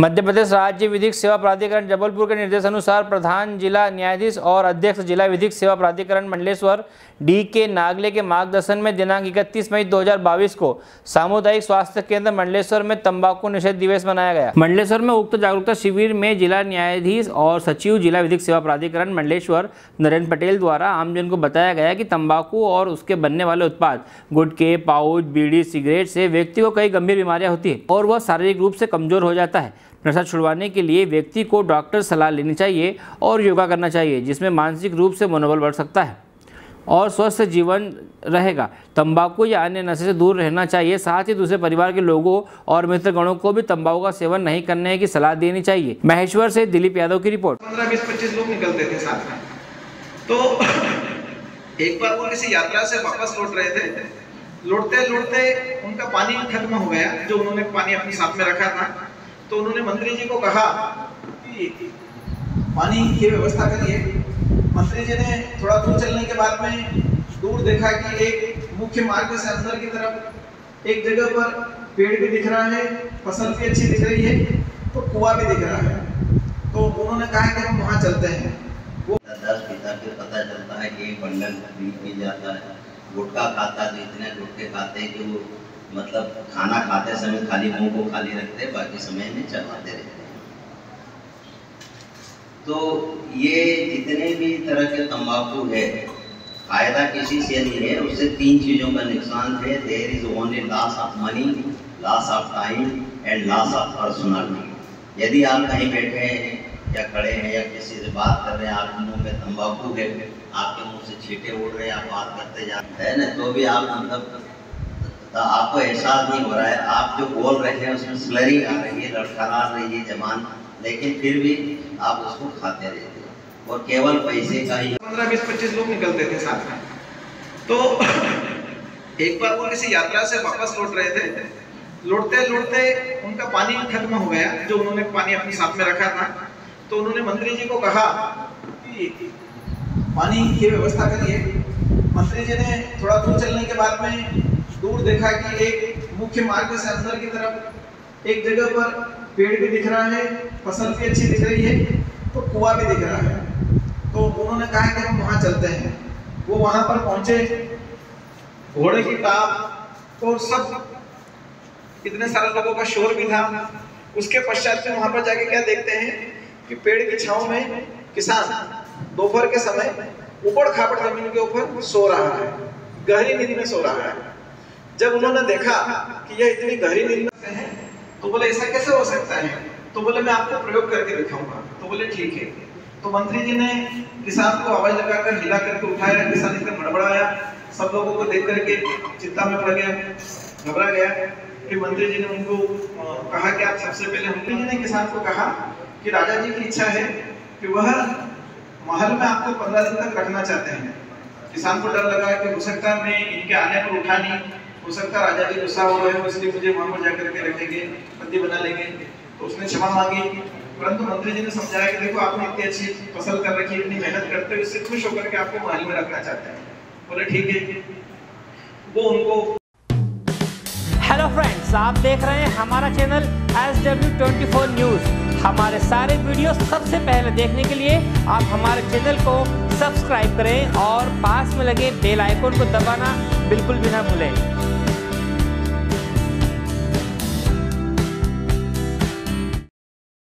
मध्य प्रदेश राज्य विधिक सेवा प्राधिकरण जबलपुर के निर्देशानुसार प्रधान जिला न्यायाधीश और अध्यक्ष जिला विधिक सेवा प्राधिकरण मंडलेश्वर डी के नागले के मार्गदर्शन में दिनांक 31 मई 2022 को सामुदायिक स्वास्थ्य केंद्र मंडलेश्वर में तंबाकू निषेध दिवस मनाया गया। मंडलेश्वर में उक्त जागरूकता शिविर में जिला न्यायाधीश और सचिव जिला विधिक सेवा प्राधिकरण मंडलेश्वर नरेंद्र पटेल द्वारा आमजन को बताया गया कि तंबाकू और उसके बनने वाले उत्पाद, गुटके, पाउच, बीड़ी, सिगरेट से व्यक्ति को कई गंभीर बीमारियाँ होती है और वह शारीरिक रूप से कमज़ोर हो जाता है। नशा छुड़वाने के लिए व्यक्ति को डॉक्टर सलाह लेनी चाहिए और योगा करना चाहिए, जिसमें मानसिक रूप से मनोबल बढ़ सकता है और स्वस्थ जीवन रहेगा। तंबाकू या अन्य नशे से दूर रहना चाहिए। साथ ही दूसरे परिवार के लोगों और मित्रगणों को भी तंबाकू का सेवन नहीं करने की सलाह देनी चाहिए। महेश्वर से दिलीप यादव की रिपोर्ट। पंद्रह बीस पच्चीस लोग निकलते थे साथ में। तो एक बार वो किसी यात्रा से वापस लौट रहे थे। लौटते लौटते उनका पानी खत्म हो गया, जो उन्होंने पानी अपने साथ में रखा था। तो उन्होंने मंत्री जी को कहा कि पानी की व्यवस्था करिए। मंत्री जी ने थोड़ा दूर चलने के बाद में दूर देखा कि एक मुख्य मार्ग से अंदर की तरफ़ एक जगह पर पेड़ भी दिख रहा है, फ़सल भी अच्छी दिख रही है तो कुआँ भी दिख रहा है। तो उन्होंने कहा कि हम वहाँ चलते हैं। वो पिता के पता चलता है कि बंडल खरीद जाता है। गुटखा खाता तो इतने गुटके खाते हैं कि वो मतलब खाना खाते समय खाली मुँह को खाली रखते, बाकी समय में चबाते रहते। तो ये जितने भी तरह के तंबाकू है, फ़ायदा किसी से नहीं है, उससे तीन चीज़ों का नुकसान है। There is only loss of money loss of time and loss of personality यदि आप कहीं बैठे हैं या खड़े हैं या किसी से बात कर रहे हैं, आपके मुँह में तंबाकू है, आपके मुँह से छींटे उड़ रहे हैं, आप बात करते जा है ना? तो भी आप मतलब तो आपको एहसास नहीं हो रहा है। आप जो बोल रहे हैं, उसमें स्लरिंग आ रही है लड़खड़ा रही है, जबान। लेकिन फिर भी आप उसको खाते रहते हैं। और केवल पैसे का ही पंद्रह, बीस, पच्चीस लोग निकलते थे साथ में। तो एक बार वो किसी यात्रा से वापस लौट रहे थे। लौटते लौटते उनका पानी खत्म हो गया, जो उन्होंने पानी अपने साथ में रखा था। तो उन्होंने मंत्री जी को कहा कि पानी की व्यवस्था करिए। मंत्री जी ने थोड़ा दूर चलने के बाद में दूर देखा कि एक मुख्य मार्ग से अंदर की तरफ़ एक जगह पर पेड़ भी दिख रहा है, फ़सल भी अच्छी दिख रही है तो कुआँ भी दिख रहा है। तो उन्होंने कहा कि हम वहाँ चलते हैं। वो वहाँ पर पहुँचे। घोड़े की टाप और सब इतने सारे लोगों का शोर भी था। उसके पश्चात में वहाँ पर जाके क्या देखते हैं कि पेड़ की छाव में किसान दोपहर के समय ऊपर खापड़ ज़मीन के ऊपर सो रहा है। गहरी नींद में सो रहा है। जब उन्होंने देखा कि यह इतनी गहरी नींद है तो बोले, ऐसा कैसे हो सकता है? तो बोले, मैं आपको प्रयोग करके दिखाऊँगा। तो बोले, ठीक है। तो मंत्री जी ने किसान को आवाज़ लगाकर हिला करके उठाया, किसान एकदम बड़बड़ाया, सब लोगों को देख करके चिंता में पड़ गया, घबरा गया। फिर मंत्री जी ने उनको कहा कि आप सबसे पहले, मंत्री जी ने किसान को कहा कि राजा जी की इच्छा है कि वह महल में आपको पंद्रह दिन तक रखना चाहते हैं। किसान को डर लगा कि हो सकता है मैं इनके आने पर उठा नहीं हो सकता राजा जी गुस्सा हो रहे हो, इसलिए मुझे वहाँ पर जाकर के रखेंगे बंदी बना लेंगे। तो उसने क्षमा मांगी। परंतु मंत्री जी ने समझाया कि देखो, आपने इतनी अच्छी फ़सल कर रखी इतनी मेहनत करते हो इससे खुश होकर के आपको महल में रखना चाहते हैं। बोले, ठीक है। वो उनको हेलो फ्रेंड्स आप देख रहे हैं हमारा channel S W twenty four news हमारे सारे वीडियो सबसे पहले देखने के लिए आप हमारे चैनल को सब्सक्राइब करें और पास में लगे बेल आइकन को दबाना बिल्कुल भी ना भूलें।